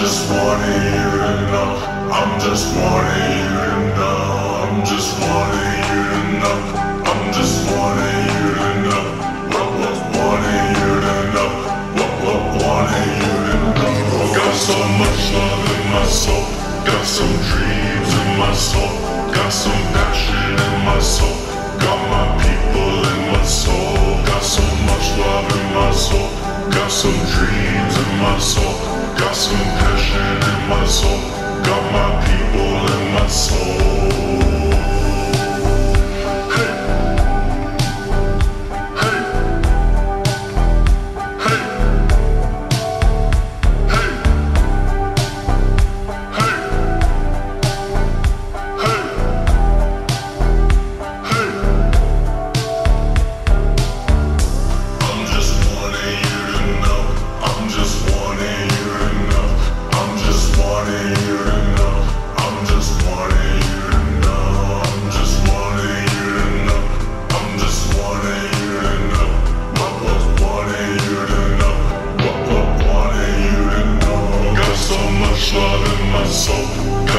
wanting you to know. I'm just wanting you to know. I'm just wanting you to know. I'm just wanting you to know. What, what, wanting you to know. What, what, wanting you to know. Got so much love in my soul. Got some dreams in my soul. Got some passion in my soul. Got my people in Got my people in my soul.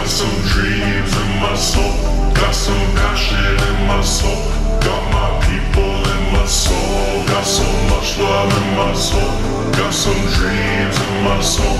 Got some dreams in my soul. Got some passion in my soul. Got my people in my soul. Got so much love in my soul. Got some dreams in my soul.